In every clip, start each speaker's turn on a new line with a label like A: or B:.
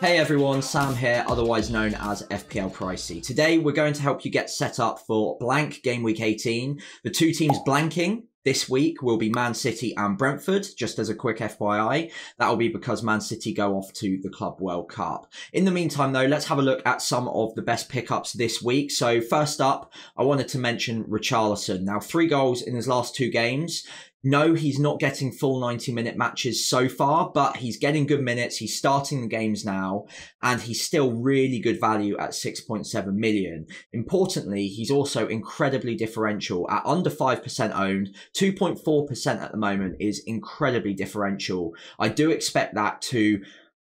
A: Hey everyone, Sam here, otherwise known as FPL Pricey. Today we're going to help you get set up for blank game week 18. The two teams blanking this week will be Man City and Brentford, just as a quick FYI. That will be because Man City go off to the Club World Cup. In the meantime, though, let's have a look at some of the best pickups this week. So, first up, I wanted to mention Richarlison. Now, three goals in his last two games. No, he's not getting full 90 minute matches so far, but he's getting good minutes. He's starting the games now, and he's still really good value at 6.7 million. Importantly, he's also incredibly differential at under 5% owned. 2.4% at the moment is incredibly differential. I do expect that to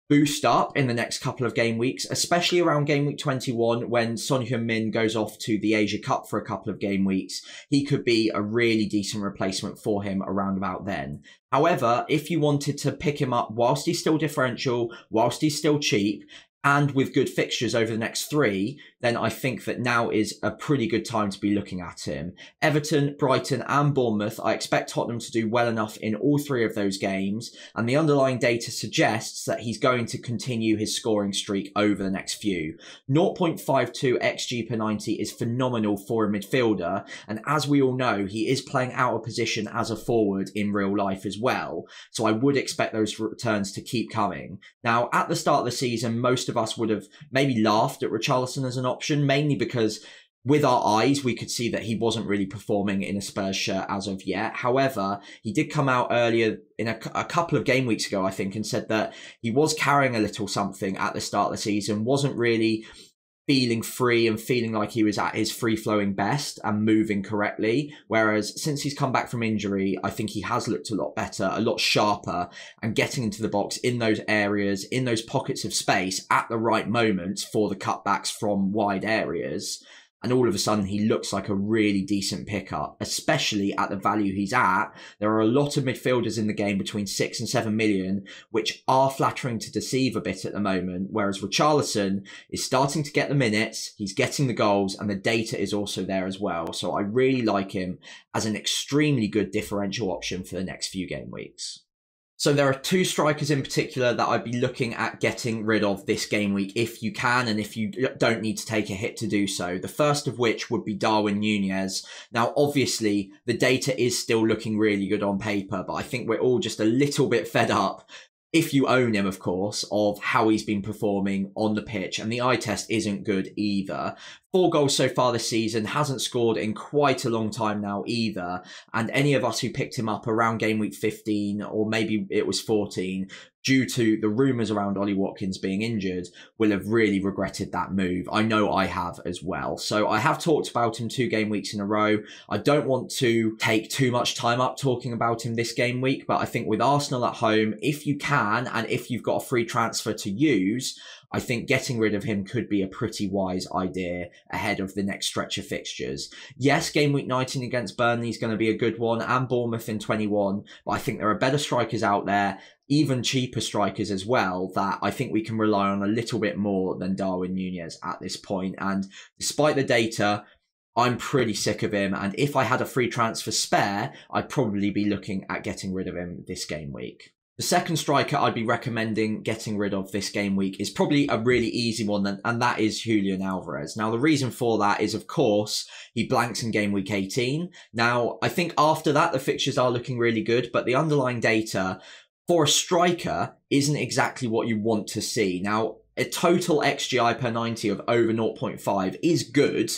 A: boost up in the next couple of game weeks, especially around game week 21 when Son Heung-min goes off to the Asia Cup for a couple of game weeks. He could be a really decent replacement for him around about then. However, if you wanted to pick him up whilst he's still differential, whilst he's still cheap, and with good fixtures over the next three, then I think that now is a pretty good time to be looking at him. Everton, Brighton, and Bournemouth, I expect Tottenham to do well enough in all three of those games, and the underlying data suggests that he's going to continue his scoring streak over the next few. 0.52 xG per 90 is phenomenal for a midfielder, and as we all know, he is playing out of position as a forward in real life as well, so I would expect those returns to keep coming. Now, at the start of the season, most of us would have maybe laughed at Richarlison as an option, mainly because with our eyes, we could see that he wasn't really performing in a Spurs shirt as of yet. However, he did come out earlier in a, a, couple of game weeks ago, I think, and said that he was carrying a little something at the start of the season, wasn't really feeling free and feeling like he was at his free flowing best and moving correctly. Whereas since he's come back from injury, I think he has looked a lot better, a lot sharper, and getting into the box in those areas, in those pockets of space at the right moments for the cutbacks from wide areas and all of a sudden he looks like a really decent pickup, especially at the value he's at. There are a lot of midfielders in the game between six and seven million, which are flattering to deceive a bit at the moment. Whereas Richarlison is starting to get the minutes, he's getting the goals, and the data is also there as well. So I really like him as an extremely good differential option for the next few game weeks. So there are two strikers in particular that I'd be looking at getting rid of this game week if you can and if you don't need to take a hit to do so. The first of which would be Darwin Nunez. Now, obviously, the data is still looking really good on paper, but I think we're all just a little bit fed up if you own him, of course, of how he's been performing on the pitch. And the eye test isn't good either. Four goals so far this season, hasn't scored in quite a long time now either. And any of us who picked him up around game week 15, or maybe it was 14, due to the rumours around Ollie Watkins being injured, will have really regretted that move. I know I have as well. So I have talked about him two game weeks in a row. I don't want to take too much time up talking about him this game week, but I think with Arsenal at home, if you can, and if you've got a free transfer to use, I think getting rid of him could be a pretty wise idea ahead of the next stretch of fixtures. Yes, game week 19 against Burnley is going to be a good one and Bournemouth in 21, but I think there are better strikers out there, even cheaper strikers as well, that I think we can rely on a little bit more than Darwin Nunez at this point. And despite the data, I'm pretty sick of him. And if I had a free transfer spare, I'd probably be looking at getting rid of him this game week. The second striker I'd be recommending getting rid of this game week is probably a really easy one, and that is Julian Alvarez. Now, the reason for that is, of course, he blanks in game week 18. Now, I think after that, the fixtures are looking really good, but the underlying data for a striker isn't exactly what you want to see. Now, a total XGI per 90 of over 0.5 is good,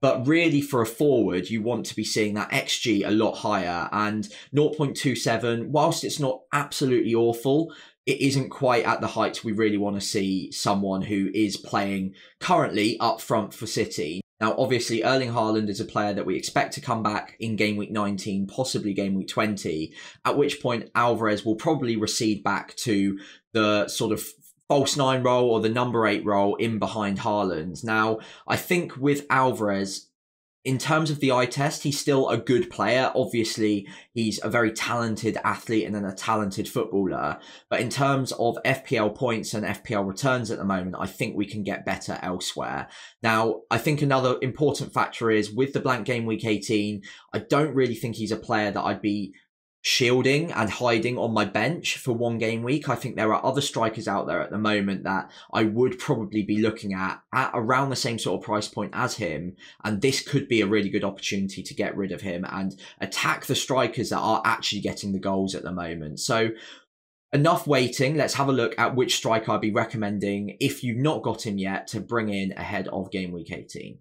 A: but really, for a forward, you want to be seeing that XG a lot higher. And 0.27, whilst it's not absolutely awful, it isn't quite at the heights we really want to see someone who is playing currently up front for City. Now, obviously, Erling Haaland is a player that we expect to come back in game week 19, possibly game week 20, at which point Alvarez will probably recede back to the sort of false nine role or the number eight role in behind Haaland. Now, I think with Alvarez, in terms of the eye test, he's still a good player. Obviously, he's a very talented athlete and then a talented footballer. But in terms of FPL points and FPL returns at the moment, I think we can get better elsewhere. Now, I think another important factor is with the blank game week 18, I don't really think he's a player that I'd be shielding and hiding on my bench for one game week. I think there are other strikers out there at the moment that I would probably be looking at at around the same sort of price point as him. And this could be a really good opportunity to get rid of him and attack the strikers that are actually getting the goals at the moment. So enough waiting. Let's have a look at which striker I'd be recommending if you've not got him yet to bring in ahead of game week 18.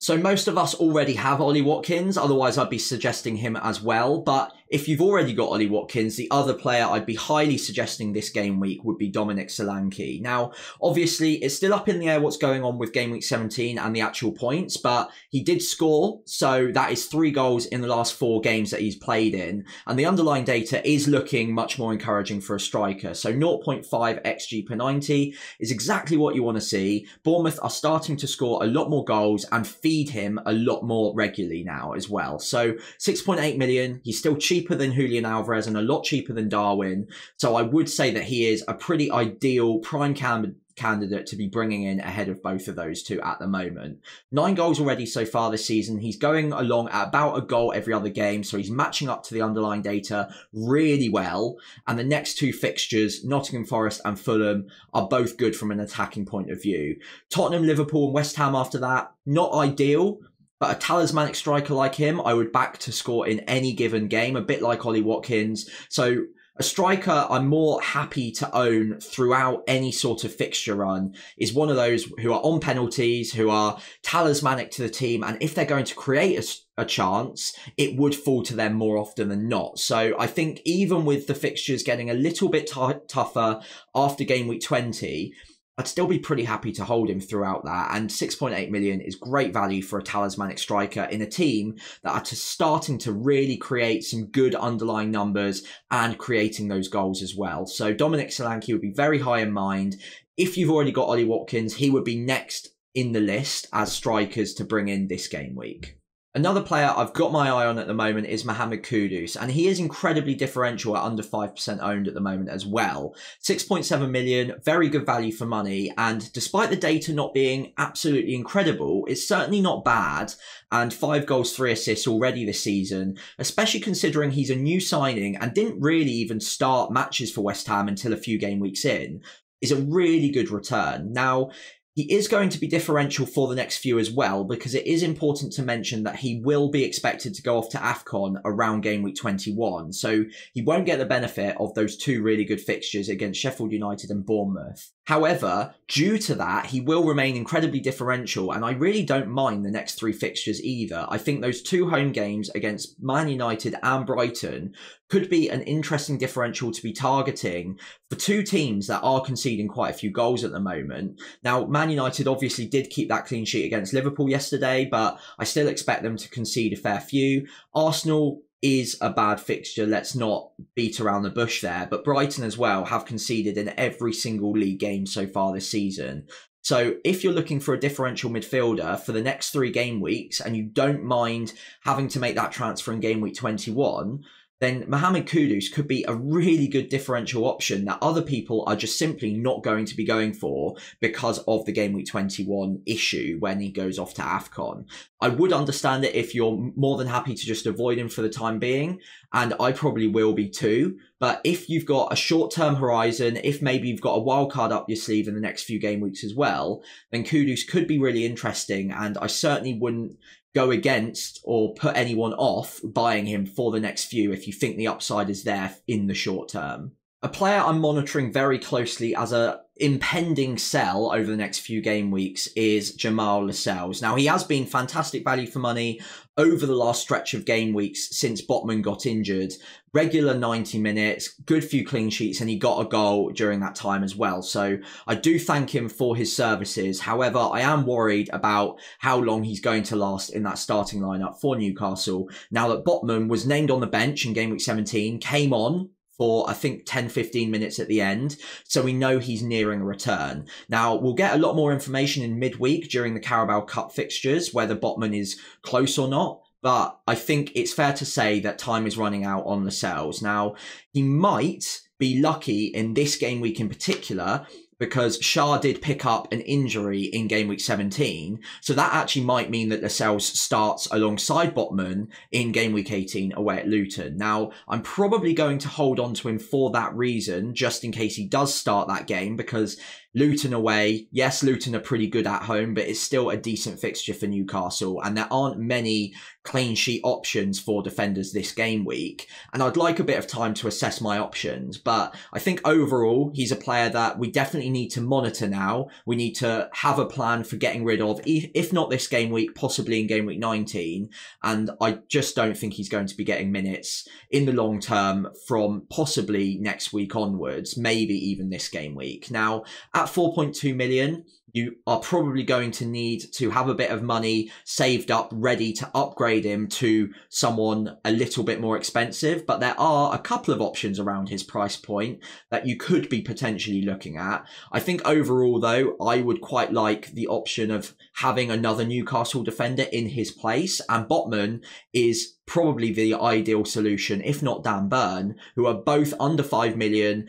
A: So most of us already have Ollie Watkins, otherwise I'd be suggesting him as well. But if you've already got Ollie Watkins, the other player I'd be highly suggesting this game week would be Dominic Solanke. Now, obviously, it's still up in the air what's going on with game week 17 and the actual points, but he did score. So that is three goals in the last four games that he's played in. And the underlying data is looking much more encouraging for a striker. So 0.5 XG per 90 is exactly what you want to see. Bournemouth are starting to score a lot more goals and feed him a lot more regularly now as well. So 6.8 million, he's still cheap cheaper than Julian Alvarez and a lot cheaper than Darwin. So I would say that he is a pretty ideal prime candidate candidate to be bringing in ahead of both of those two at the moment. Nine goals already so far this season. He's going along at about a goal every other game, so he's matching up to the underlying data really well. And the next two fixtures, Nottingham Forest and Fulham, are both good from an attacking point of view. Tottenham, Liverpool, and West Ham after that, not ideal, but a talismanic striker like him, I would back to score in any given game, a bit like Ollie Watkins. So a striker I'm more happy to own throughout any sort of fixture run is one of those who are on penalties, who are talismanic to the team, and if they're going to create a, a chance, it would fall to them more often than not. So I think even with the fixtures getting a little bit t- tougher after game week 20, I'd still be pretty happy to hold him throughout that. And 6.8 million is great value for a talismanic striker in a team that are to starting to really create some good underlying numbers and creating those goals as well. So Dominic Solanke would be very high in mind. If you've already got Ollie Watkins, he would be next in the list as strikers to bring in this game week. Another player I've got my eye on at the moment is Mohamed Kudus, and he is incredibly differential at under 5% owned at the moment as well. 6.7 million, very good value for money, and despite the data not being absolutely incredible, it's certainly not bad, and five goals, three assists already this season, especially considering he's a new signing and didn't really even start matches for West Ham until a few game weeks in, is a really good return. Now, he is going to be differential for the next few as well, because it is important to mention that he will be expected to go off to AFCON around game week 21. So he won't get the benefit of those two really good fixtures against Sheffield United and Bournemouth. However, due to that, he will remain incredibly differential, and I really don't mind the next three fixtures either. I think those two home games against Man United and Brighton could be an interesting differential to be targeting for two teams that are conceding quite a few goals at the moment. Now, Man United obviously did keep that clean sheet against Liverpool yesterday, but I still expect them to concede a fair few. Arsenal is a bad fixture. Let's not beat around the bush there. But Brighton as well have conceded in every single league game so far this season. So if you're looking for a differential midfielder for the next three game weeks and you don't mind having to make that transfer in game week 21, then Mohamed Kudus could be a really good differential option that other people are just simply not going to be going for because of the game week 21 issue when he goes off to AFCON. I would understand it if you're more than happy to just avoid him for the time being, and I probably will be too. But if you've got a short term horizon, if maybe you've got a wild card up your sleeve in the next few game weeks as well, then Kudus could be really interesting. And I certainly wouldn't go against or put anyone off buying him for the next few if you think the upside is there in the short term. A player I'm monitoring very closely as a impending sell over the next few game weeks is Jamal Lascelles. Now he has been fantastic value for money over the last stretch of game weeks since Botman got injured. Regular 90 minutes, good few clean sheets, and he got a goal during that time as well. So I do thank him for his services. However, I am worried about how long he's going to last in that starting lineup for Newcastle. Now that Botman was named on the bench in game week 17, came on for I think 10 15 minutes at the end. So we know he's nearing a return. Now we'll get a lot more information in midweek during the Carabao Cup fixtures, whether Botman is close or not. But I think it's fair to say that time is running out on Lascelles. Now he might be lucky in this game week in particular because Schär did pick up an injury in game week 17. So that actually might mean that Lascelles starts alongside Botman in game week 18 away at Luton. Now, I'm probably going to hold on to him for that reason, just in case he does start that game, because Luton away. Yes, Luton are pretty good at home, but it's still a decent fixture for Newcastle, and there aren't many clean sheet options for defenders this game week. And I'd like a bit of time to assess my options, but I think overall, he's a player that we definitely need to monitor now. We need to have a plan for getting rid of, if not this game week, possibly in game week 19. And I just don't think he's going to be getting minutes in the long term from possibly next week onwards, maybe even this game week. Now, at 4.2 million, you are probably going to need to have a bit of money saved up ready to upgrade him to someone a little bit more expensive. But there are a couple of options around his price point that you could be potentially looking at. I think overall, though, I would quite like the option of having another Newcastle defender in his place. And Botman is probably the ideal solution, if not Dan Burn, who are both under 5 million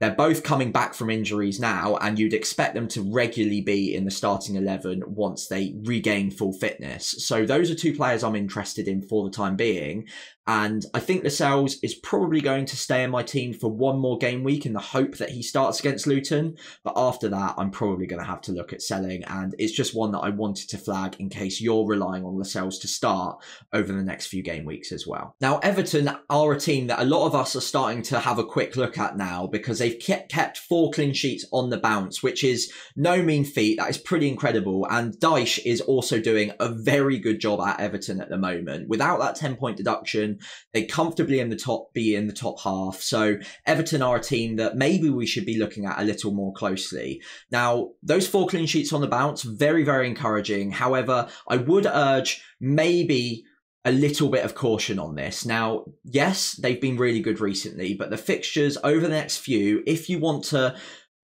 A: they're both coming back from injuries now, and you'd expect them to regularly be in the starting 11 once they regain full fitness. So, those are two players I'm interested in for the time being. And I think Lascelles is probably going to stay in my team for one more game week in the hope that he starts against Luton. But after that, I'm probably going to have to look at selling. And it's just one that I wanted to flag in case you're relying on Lascelles to start over the next few game weeks as well. Now, Everton are a team that a lot of us are starting to have a quick look at now because they've kept, kept four clean sheets on the bounce, which is no mean feat. That is pretty incredible. And Dyche is also doing a very good job at Everton at the moment. Without that 10 point deduction, they comfortably in the top, be in the top half. So Everton are a team that maybe we should be looking at a little more closely. Now, those four clean sheets on the bounce, very, very encouraging. However, I would urge maybe a little bit of caution on this. Now, yes, they've been really good recently, but the fixtures over the next few, if you want to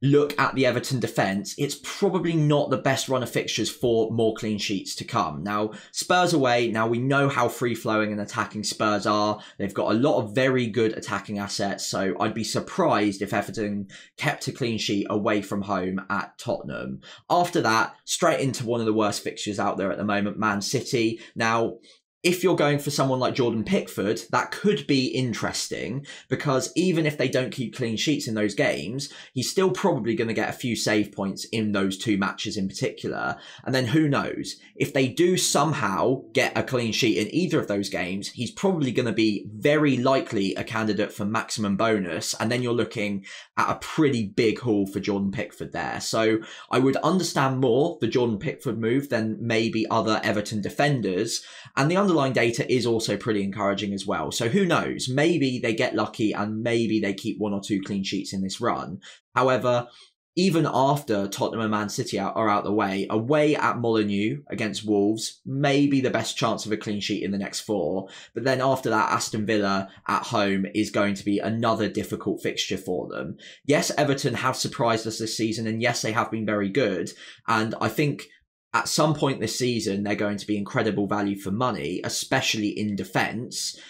A: look at the Everton defence, it's probably not the best run of fixtures for more clean sheets to come. Now, Spurs away, now we know how free flowing and attacking Spurs are. They've got a lot of very good attacking assets, so I'd be surprised if Everton kept a clean sheet away from home at Tottenham. After that, straight into one of the worst fixtures out there at the moment, Man City. Now, if you're going for someone like Jordan Pickford, that could be interesting because even if they don't keep clean sheets in those games, he's still probably going to get a few save points in those two matches in particular. And then who knows? If they do somehow get a clean sheet in either of those games, he's probably going to be very likely a candidate for maximum bonus. And then you're looking at a pretty big haul for Jordan Pickford there. So I would understand more the Jordan Pickford move than maybe other Everton defenders. And the underlying data is also pretty encouraging as well. So who knows? Maybe they get lucky and maybe they keep one or two clean sheets in this run. However, even after Tottenham and Man City are, out the way, away at Molineux against Wolves, maybe the best chance of a clean sheet in the next four. But then after that, Aston Villa at home is going to be another difficult fixture for them. Yes, Everton have surprised us this season, and yes, they have been very good. And I think at some point this season, they're going to be incredible value for money, especially in defence.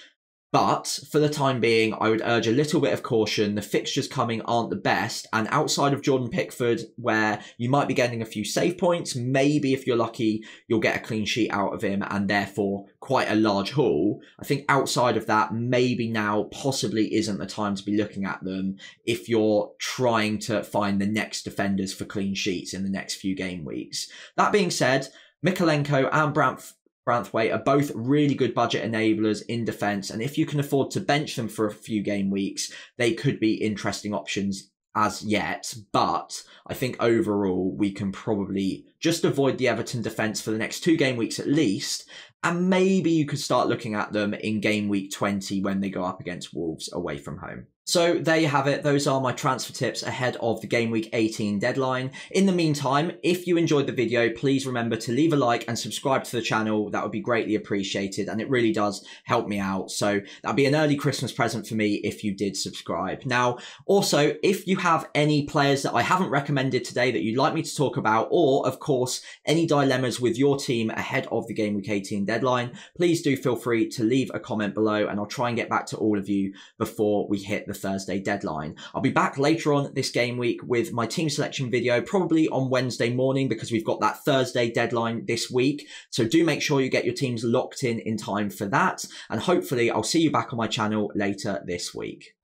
A: But for the time being, I would urge a little bit of caution. The fixtures coming aren't the best. And outside of Jordan Pickford, where you might be getting a few save points, maybe if you're lucky, you'll get a clean sheet out of him and therefore quite a large haul. I think outside of that, maybe now possibly isn't the time to be looking at them if you're trying to find the next defenders for clean sheets in the next few game weeks. That being said, Mykolenko and Brandt Branthwaite are both really good budget enablers in defence, and if you can afford to bench them for a few game weeks, they could be interesting options as yet. But I think overall, we can probably just avoid the Everton defence for the next two game weeks at least, and maybe you could start looking at them in game week 20 when they go up against Wolves away from home. So there you have it. Those are my transfer tips ahead of the game week 18 deadline. In the meantime, if you enjoyed the video, please remember to leave a like and subscribe to the channel. That would be greatly appreciated and it really does help me out. So that'd be an early Christmas present for me if you did subscribe. Now, also, if you have any players that I haven't recommended today that you'd like me to talk about, or of course, any dilemmas with your team ahead of the game week 18 deadline, please do feel free to leave a comment below and I'll try and get back to all of you before we hit the Thursday deadline. I'll be back later on this game week with my team selection video, probably on Wednesday morning because we've got that Thursday deadline this week. So do make sure you get your teams locked in in time for that. And hopefully I'll see you back on my channel later this week.